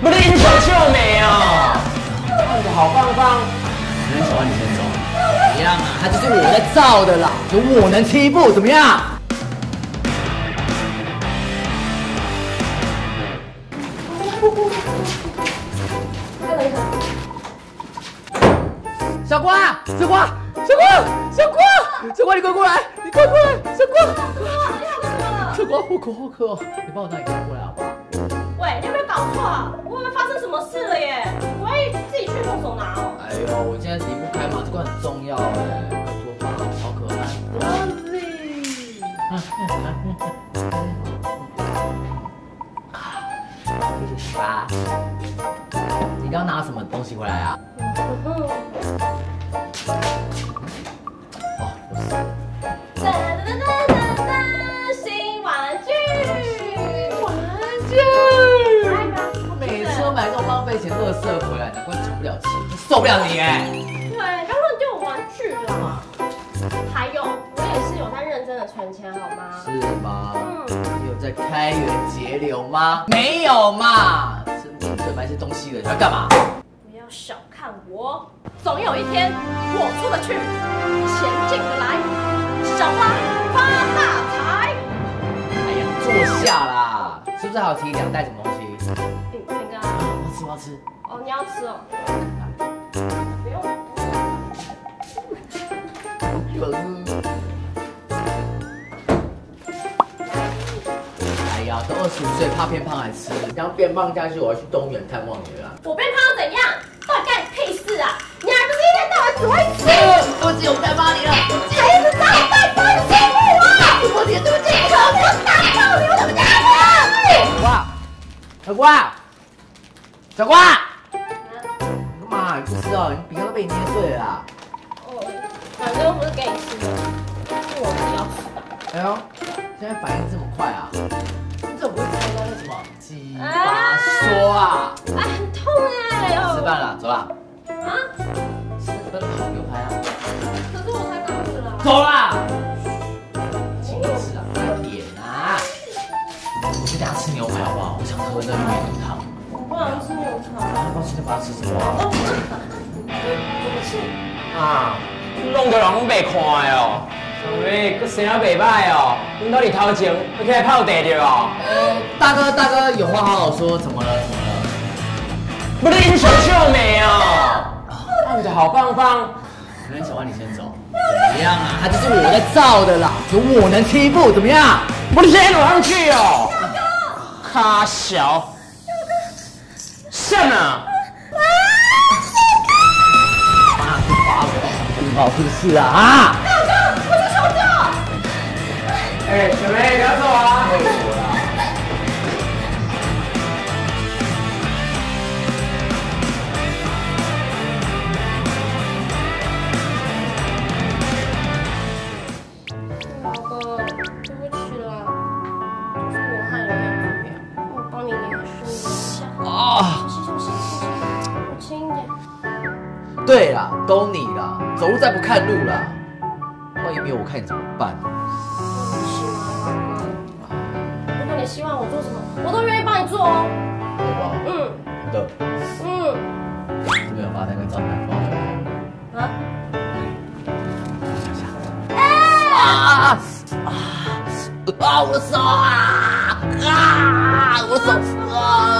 不是英雄救美哦！看着好棒棒，人喜欢你先走。怎么样啊？他就是我在造的啦，有我能欺负，怎么样？小瓜，小瓜，小瓜，小瓜，小瓜，你快过来，你快过来，小瓜，小瓜，好渴好渴，你帮我拿饮料过来好不好？喂，你有没有搞错啊？我会不会发生什么事了耶？我万一自己去动手拿哦。哎呦，我现在离不开嘛，这个很重要哎，快说吧，好可爱。谢谢吧。你刚刚拿什么东西回来啊？哦，不是。这种浪费钱垃圾回来，难怪存不了钱，受不了你哎。对，不要乱丢我玩具啦。还有，我也是有在认真的存钱，好吗？是吗？嗯，你有在开源节流吗？没有嘛，真正在买些东西的，你要干嘛？不要小看我，总有一天我出得去，钱进得来，小花发大财。哎呀，坐下啦，是不是还有提两袋什么东西？吃，我要吃。哦，你要吃哦？不用。哎呀，都二十五岁，怕变胖还吃？你要变胖下去，我要去动物园探望你了啦。我变胖又怎样？到底干你屁事啊？你还不是一天到晚只会吃？对不起，我再骂你了。还一直在在关心我？我天，对不起，我我打爆你，我怎么打小瓜，小瓜，小瓜，干嘛？你不吃哦？你饼干都被你捏碎了啦。哦，反正又不是给你吃的，是我自己要吃的。哎呦，现在反应这么快啊？你怎么不会猜到那什么鸡巴说啊？哎，很痛哎！吃饭了，走啦。啊？吃奔跑牛排啊！可是我才刚吃了。走啦！请你吃啊，快点啊！我去等下吃牛排好不好？我想喝那个玉米汤。我不想吃牛排。那抱歉，那把它吃什么啊？哦，对不起。啊，弄得人袂看的哦。上尾个生啊袂歹哦，恁到底头前要起来泡茶着哦？呃，大哥大哥，有话好好说，怎么了？怎么了？不是英雄救美哦！看着好棒棒，人小万你先走。怎么样啊？他就是我在造的啦，有我能欺负，怎么样？我的先裸上去哦？卡小，什么？妈去罚我，不好是不是啊？啊！哎，小妹不要走啊！对啦，都你啦，走路再不看路啦，万一没有我看你怎么办？对不起啦，老哥。如果你希望我做什么，我都愿意帮你做哦。好不好？嗯。的，嗯。这边有罚单跟账单，帮我拿。啊。啊啊啊！啊！我的手啊！啊！我的手啊！赶快去帮我缴啊！